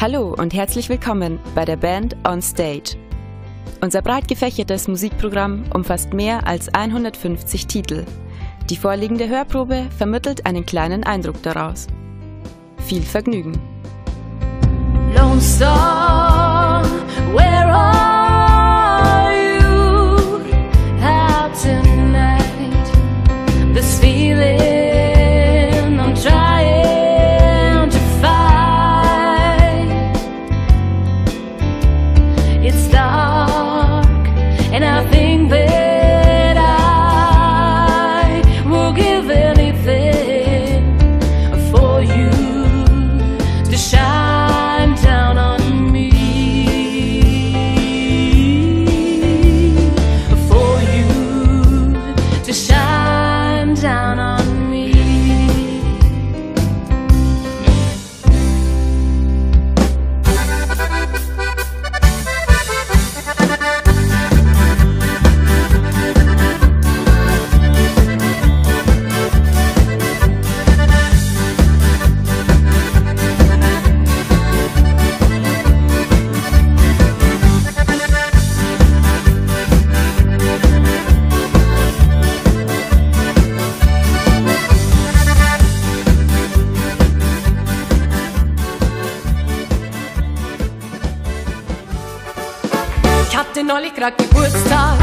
Hallo und herzlich willkommen bei der Band on Stage. Unser breit gefächertes Musikprogramm umfasst mehr als 150 Titel. Die vorliegende Hörprobe vermittelt einen kleinen Eindruck daraus. Viel Vergnügen! Lone Star hatte neulich grad Geburtstag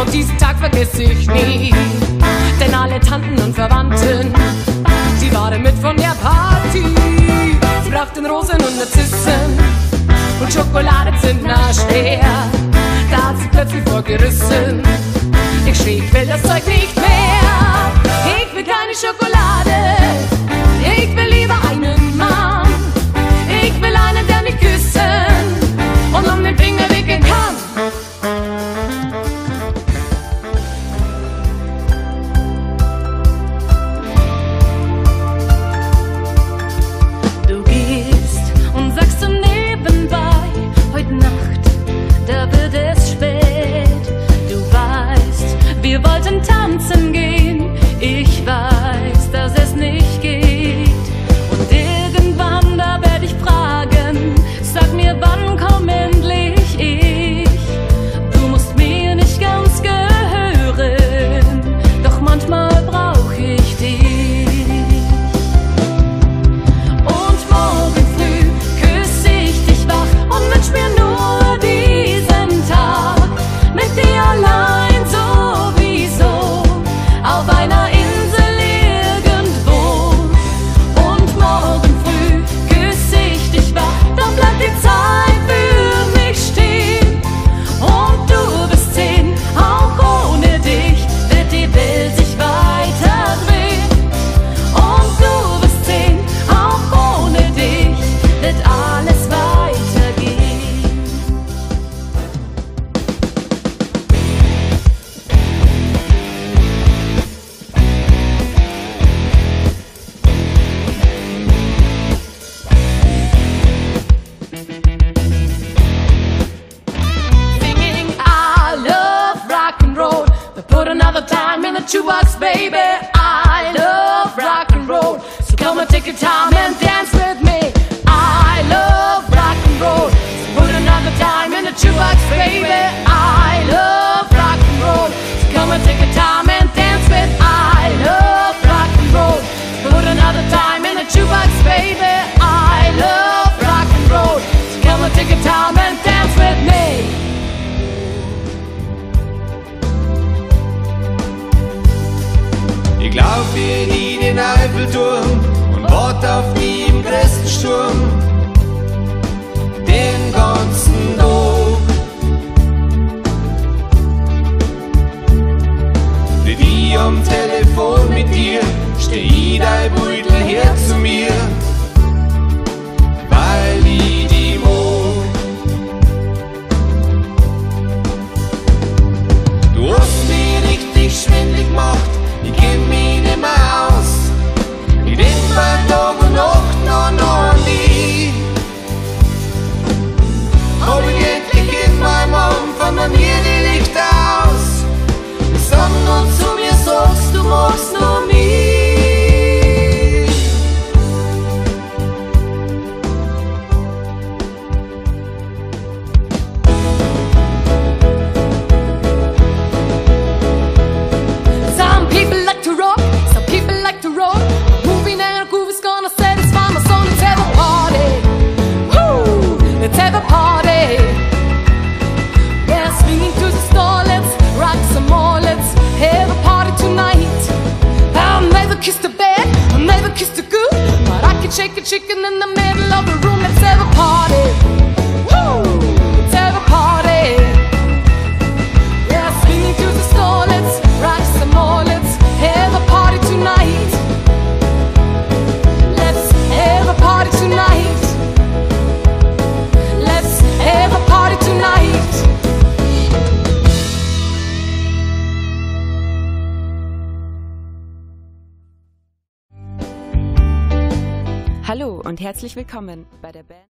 und diesen Tag vergesse ich nie. Denn alle Tanten und Verwandten, die waren mit von der Party. Sie brachten Rosen und Narzissen und Schokolade sind nah schwer. Da hat sie plötzlich vorgerissen. jukebox, baby. I love rock and roll. So come and take your time and dance. für die den Eiffelturm und Wort auf die im Christensturm. shake a chicken in the middle of a room that's ever apart. Und herzlich willkommen bei der Band.